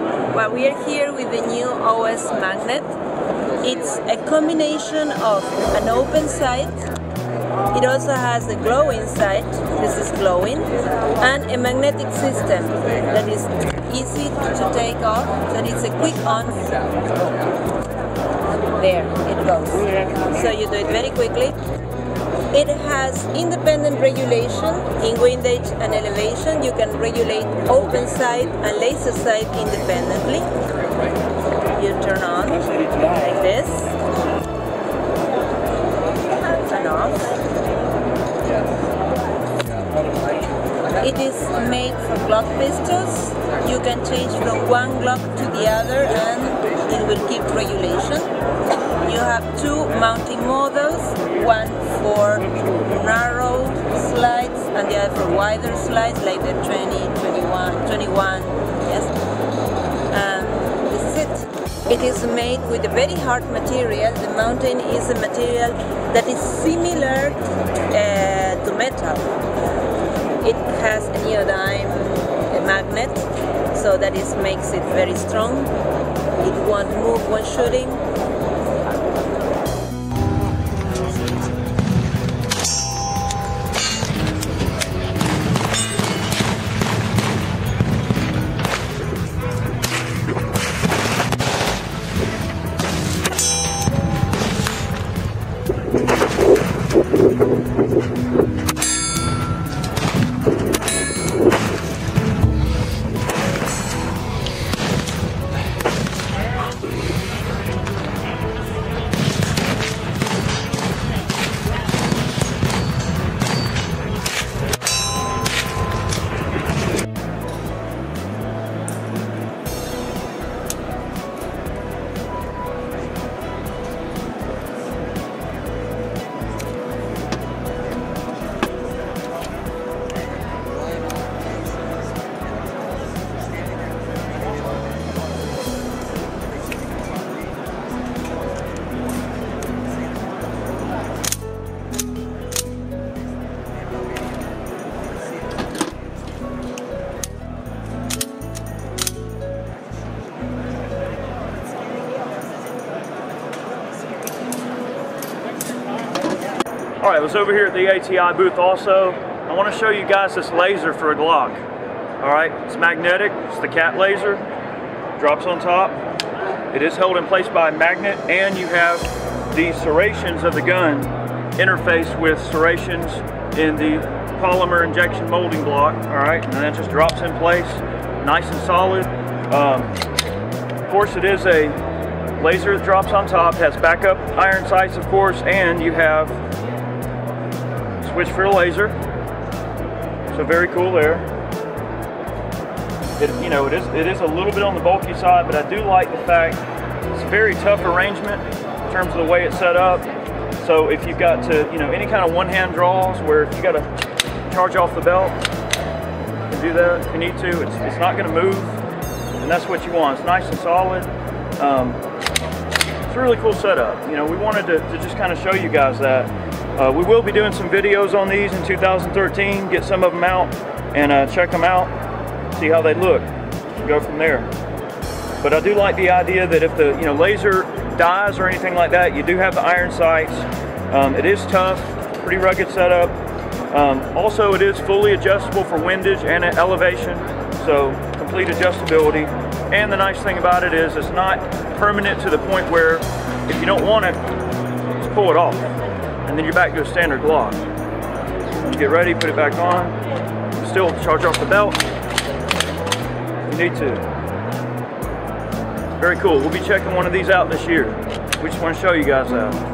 Well, we are here with the new OS magnet. It's a combination of an open side, it also has a glowing side, this is glowing, and a magnetic system that is easy to take off, that it's a quick on. There, it goes. So you do it very quickly. It has independent regulation in windage and elevation. You can regulate open side and laser side independently. You turn on like this. Turn off. It is made for Glock pistols. You can change from one Glock to the other and it will keep regulation. Have two mounting models, one for narrow slides and the other for wider slides like the 20, 21, 21, yes. And this is it. It is made with a very hard material. The mountain is a material that is similar uh, to metal. It has a neodyme magnet, so that is makes it very strong. It won't move when shooting. All right, I was over here at the ATI booth also. I want to show you guys this laser for a Glock. All right, it's magnetic, it's the cat laser, drops on top. It is held in place by a magnet and you have the serrations of the gun interface with serrations in the polymer injection molding block, all right? And that just drops in place, nice and solid. Um, of course, it is a laser that drops on top, has backup iron sights, of course, and you have switch for a laser. So very cool there. It, you know, it is, it is a little bit on the bulky side, but I do like the fact it's a very tough arrangement in terms of the way it's set up. So if you've got to, you know, any kind of one-hand draws where you got to charge off the belt, you can do that if you need to. It's, it's not going to move, and that's what you want. It's nice and solid. Um, it's a really cool setup. You know, we wanted to, to just kind of show you guys that. Uh, we will be doing some videos on these in 2013, get some of them out and uh, check them out, see how they look, go from there. But I do like the idea that if the you know laser dies or anything like that, you do have the iron sights. Um, it is tough, pretty rugged setup. Um, also, it is fully adjustable for windage and elevation, so complete adjustability. And the nice thing about it is it's not permanent to the point where if you don't want it, just pull it off and then you're back to a standard Glock. Get ready, put it back on, still charge off the belt. You need to. Very cool. We'll be checking one of these out this year. We just want to show you guys that.